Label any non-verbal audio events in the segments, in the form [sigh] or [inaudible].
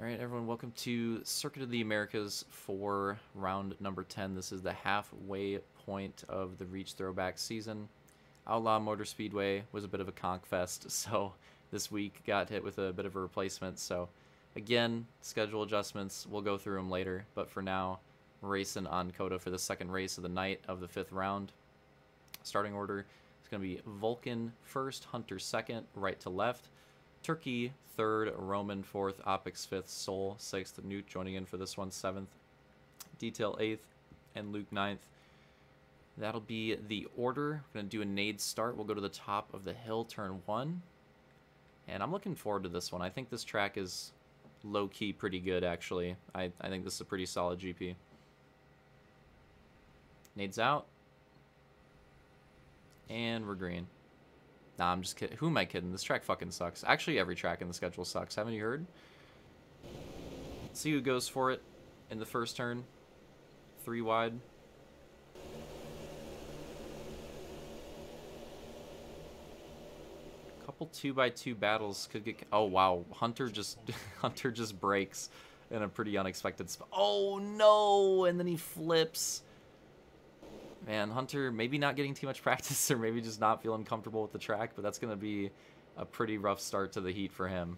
All right, everyone, welcome to Circuit of the Americas for round number 10. This is the halfway point of the Reach Throwback season. Outlaw Motor Speedway was a bit of a conk fest, [laughs] so this week got hit with a bit of a replacement. So, again, schedule adjustments, we'll go through them later, but for now, racing on COTA for the second race of the night of the fifth round. Starting order is going to be Vulcan first, Hunter second, right to left. Turkey third, Roman fourth, Opix fifth, Soul sixth, Newt joining in for this one seventh, Detail eighth, and Luke ninth. That'll be the order. We're going to do a nade start. We'll go to the top of the hill, turn one. And I'm looking forward to this one. I think this track is low-key pretty good, actually. I, I think this is a pretty solid GP. Nades out. And we're green. Nah, I'm just kidding. Who am I kidding? This track fucking sucks. Actually, every track in the schedule sucks. Haven't you heard? See who goes for it in the first turn. Three wide. Couple two by two battles could get. Oh wow, Hunter just [laughs] Hunter just brakes in a pretty unexpected spot. Oh no! And then he flips. Man, Hunter maybe not getting too much [laughs] practice or maybe just not feeling comfortable with the track, but that's going to be a pretty rough start to the heat for him.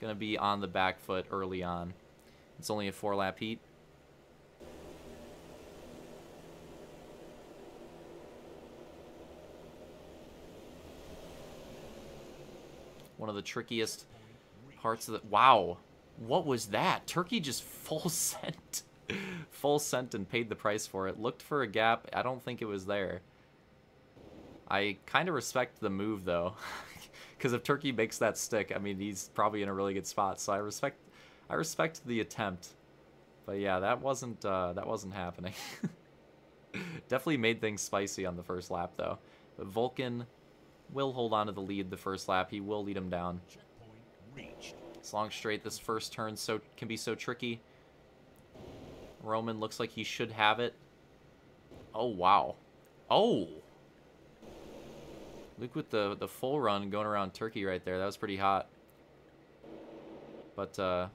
Going to be on the back foot early on. It's only a four lap heat. One of the trickiest parts of the... Wow. What was that? Turkey just [laughs] full sent. Full sent and paid the price for it. Looked for a gap. I don't think it was there. I kind of respect the move, though. [laughs] Because if Turkey makes that stick, I mean, he's probably in a really good spot. So I respect I respect the attempt. But yeah, that wasn't uh, that wasn't happening. [laughs] Definitely made things spicy on the first lap, though. But Vulcan will hold on to the lead the first lap. He will lead him down. It's long straight. This first turn so can be so tricky. Roman looks like he should have it. Oh, wow. Oh! Luke with the, the full run going around Turkey right there. That was pretty hot. But, uh...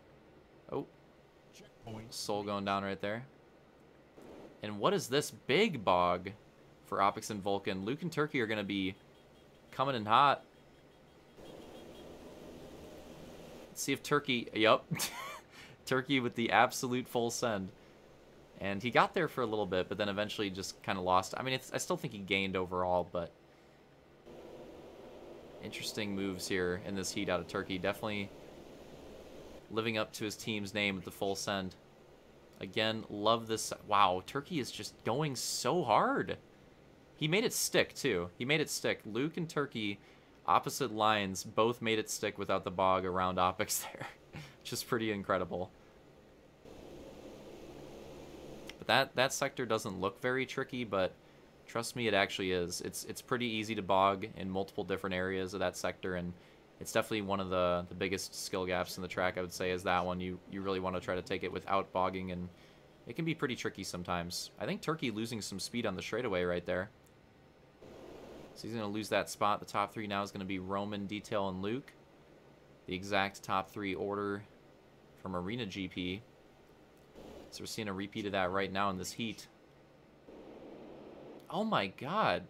Oh. Soul going down right there. And what is this big bog for Opix and Vulcan? Luke and Turkey are going to be coming in hot. Let's see if Turkey... Yup. [laughs] Turkey with the absolute full send. And he got there for a little bit, but then eventually just kind of lost. I mean, I still think he gained overall, but... Interesting moves here in this heat out of Turkey. Definitely living up to his team's name the full send. Again, love this. Wow, Turkey is just going so hard. He made it stick, too. He made it stick. Luke and Turkey, opposite lines, both made it stick without the bog around Opix [laughs] there. Just pretty incredible. But that, that sector doesn't look very tricky, but trust me, it actually is. It's it's pretty easy to bog in multiple different areas of that sector, and it's definitely one of the, the biggest skill gaps in the track, I would say, is that one. You, you really want to try to take it without bogging, and it can be pretty tricky sometimes. I think Turkey losing some speed on the straightaway right there. So he's going to lose that spot. The top three now is going to be Roman, Detail, and Luke. The exact top three order from Arena GP. So we're seeing a repeat of that right now in this heat. Oh my god.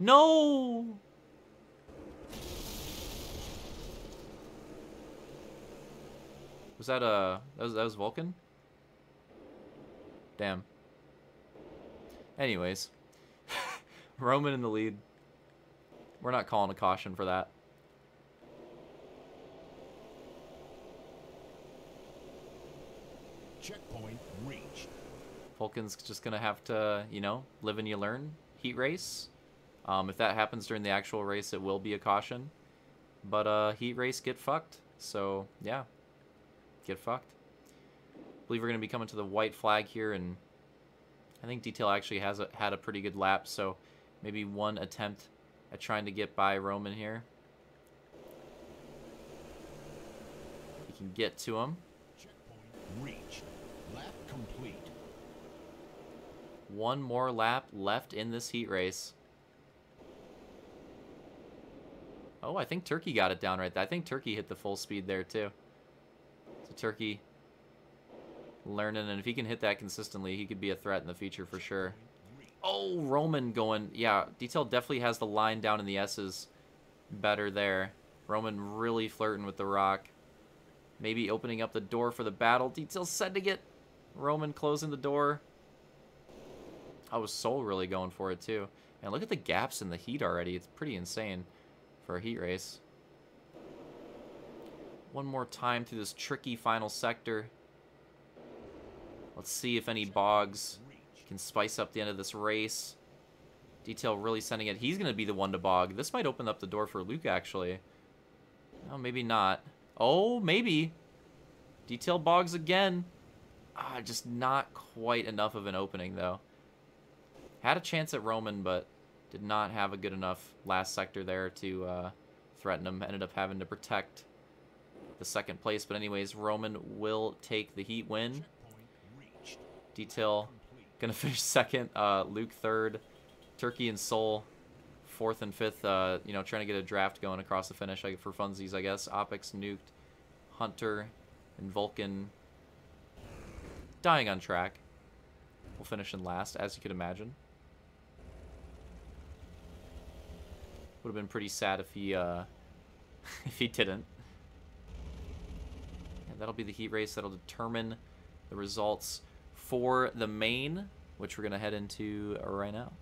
No! Was that a... Uh, that was, that was Vulcan? Damn. Anyways. [laughs] Roman in the lead. We're not calling a caution for that. Checkpoint reached. Vulcan's just going to have to, you know, live and you learn. Heat race. Um, if that happens during the actual race, it will be a caution. But uh, heat race, get fucked. So, yeah. Get fucked. I believe we're going to be coming to the white flag here, and I think Detail actually has a, had a pretty good lap, so maybe one attempt at trying to get by Roman here. We can get to him. Checkpoint reached. Lap complete. One more lap left in this heat race. Oh, I think Turkey got it down right there. I think Turkey hit the full speed there too. So Turkey learning, and if he can hit that consistently, he could be a threat in the future for sure. Oh, Roman going. Yeah, Detail definitely has the line down in the S's better there. Roman really flirting with the rock. Maybe opening up the door for the battle. Detail sending it. Roman closing the door. I was Soul really going for it too. And look at the gaps in the heat already. It's pretty insane for a heat race. One more time through this tricky final sector. Let's see if any bogs can spice up the end of this race. Detail really sending it. He's going to be the one to bog. This might open up the door for Luke, actually. No, maybe not. Oh, maybe. Detail bogs again. Ah, just not quite enough of an opening, though. Had a chance at Roman, but did not have a good enough last sector there to uh, threaten him. Ended up having to protect the second place. But anyways, Roman will take the heat win. Detail gonna [laughs] finish second. Uh, Luke third. Turkey and Soul fourth and fifth. Uh, you know, trying to get a draft going across the finish for funsies, I guess. Opix nuked. Hunter and Vulcan dying on track. We'll finish in last, as you could imagine. Would have been pretty sad if he uh, [laughs] if he didn't. And that'll be the heat race that'll determine the results for the main, which we're gonna head into right now.